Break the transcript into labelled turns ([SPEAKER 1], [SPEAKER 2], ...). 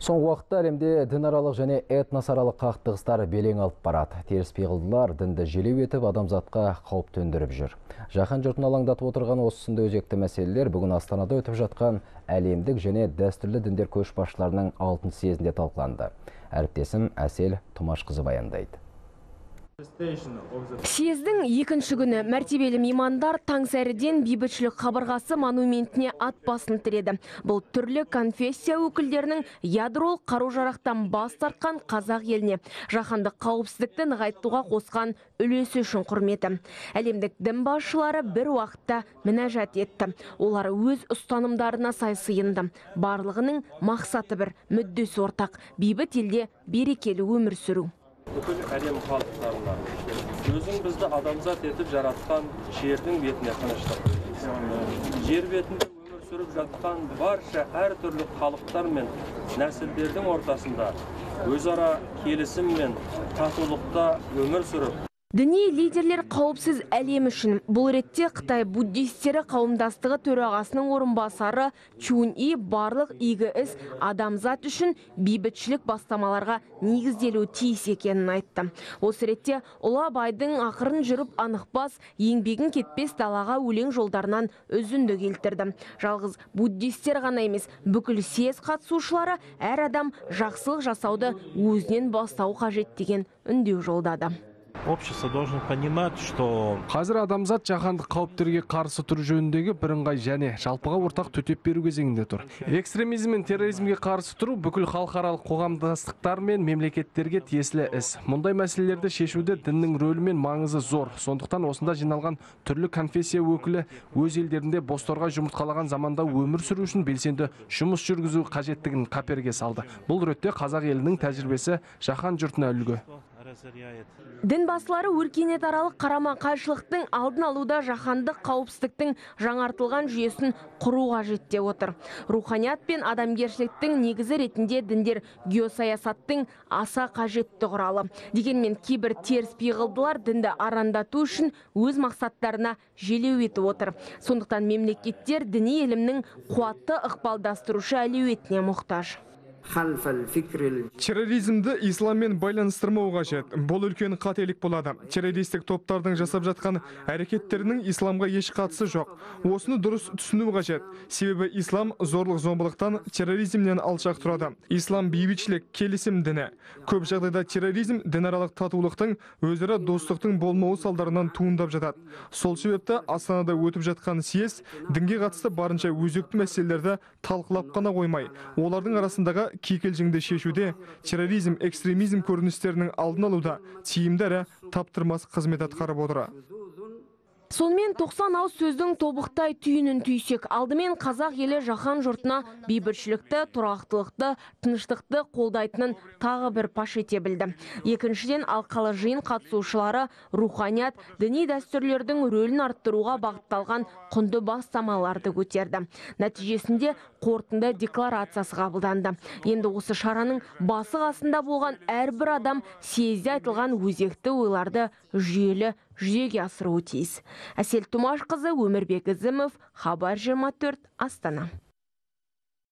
[SPEAKER 1] Соңғы уақытта әлемде дінаралық және этносаралық қақтығыстар белең алып барады. Теріс пиғылдылар дінді желеу етіп адамзатқа қауіп төндіріп жүр. Жаһан жұртын алаңдатып отырған осы сынды өзекті мәселелер бүгін Астанада өтіп жатқан әлемдік және дәстүрлі діндер көшбасшыларының алтын съезінде талқыланды. Әріптесім Әсел Тұмашқызы баяндайды.
[SPEAKER 2] Съездің екінші күні мәртебелі меймандар таңсәріден бейбітшілік қабырғасы монументіне ат басын тіреді. Бұл түрлі конфессия өкілдерінің ядролық қару-жарақтан бас тартқан қазақ еліне жаһандық қауіпсіздікті нығайтуға қосқан үлесі үшін құрметі. Әлемдік дін басшылары бір уақытта мінәжат етті. Олар өз ұстанымдарына сай сыйынды. Барлығының мақсаты бір, мүддесі ортақ, бейбіт елде берекелі өмір сүру.
[SPEAKER 3] Бүкіл әлем халықтарына. Өзің бізді адамзат етіп жаратқан жердің бетіне тыныштық. Жер бетінде өмір сүріп жатқан барша әртүрлі халықтар мен нәсілдердің ортасында өзара келісім мен татулықта өмір сүріп
[SPEAKER 2] Діни лидерлер қауіпсіз әлем үшін бұл ретте Қытай буддистері қауымдастығы төрағасының орынбасары Чун И барлық игі іс адамзат үшін бейбітшілік бастамаларға негізделуі тиіс екенін айтты. Осы ретте Ұлы Абайдың ақырын жүріп анықпас, еңбегін кетпес далаға өлең жолдарынан үзінді келтірді. Жалғыз буддистер ғана емес, бүкіл съез қатысушылары әр адам жақсылық жасауды өзінен бастау қажет деген үндеу жолдады.
[SPEAKER 4] Общество должно понимать что
[SPEAKER 5] қазір адамзат жаһандық қауіптерге қарсы тұру жөніндегі бірыңғай және жалпыға ортақ төтеп беру кезеңінде тұр. Экстремизм мен терроризмге қарсы тұру бүкіл халықаралық қоғамдастықтар мен мемлекеттерге тиесілі іс. Мұндай мәселелерді шешуде діннің рөлі мен маңызы зор. Сондықтан осында жиналған түрлі конфессия өкілі өз елдерінде бозторғай жұмыртқалаған заманда өмір сүру үшін белсенді жұмыс жүргізу қажеттігін қаперге салды. Бұл ретте қазақ елінің тәжірибесі жаһан жұртына үлгі.
[SPEAKER 2] Дін басылары өркениетаралық қарама қайшылықтың алдын алуда жаһандық қауіпсіздіктің жаңартылған жүйесін құру қажет деп отыр. Руханият пен адамгершіліктің негізі ретінде діндер геосаясаттың аса қажетті құралы. Дегенмен кейбір теріс пиғылдылар дінді арандату үшін өз мақсаттарына желеу етіп отыр. Сондықтан мемлекеттер діни елімнің қуатты ықпалдастырушы әлеуетіне мұқтаж.
[SPEAKER 6] Терроризмді исламмен байланыстырмау қажет. Бұл үлкен қателік болады. Террористік топтардың жасап жатқан әрекеттерінің исламға еш қатысы жоқ. Осыны дұрыс түсіну қажет. Себебі ислам зорлық зомбылықтан терроризмнен алшақ тұрады. Ислам бейбітшілік келісім діні. Көп жағдайда терроризм дінаралық татулықтың өзара достықтың болмауы салдарынан туындап жатады. Сол себепті астанада өтіп жатқан съез дінге қатысты барынша өзекті мәселелерді талқылап қана қоймай олардың арасындағы кикілжіңді шешуде терроризм экстремизм көріністерінің алдын алуда тиімді әрі таптырмас қызмет атқарып отыр.
[SPEAKER 2] Сонымен 90 ауыз сөздің тобықтай түйінін түйсек, алдымен қазақ елі жаһан жұртына бейбітшілікті, тұрақтылықты, тыныштықты қолдайтынын тағы бір паш ете білді. Екіншіден алқалы жиын қатысушылары руханият, діни дәстүрлердің рөлін арттыруға бағытталған құнды бастамаларды көтерді. Нәтижесінде қорытынды декларациясы қабылданды. Енді осы шараның басы қасында болған әрбір адам съезде айтылған өзекті ойларды жүйелі жүзеге асыруы тиіс. Әсел тұмашқызы өмірбек ізімов хабар 24 астана.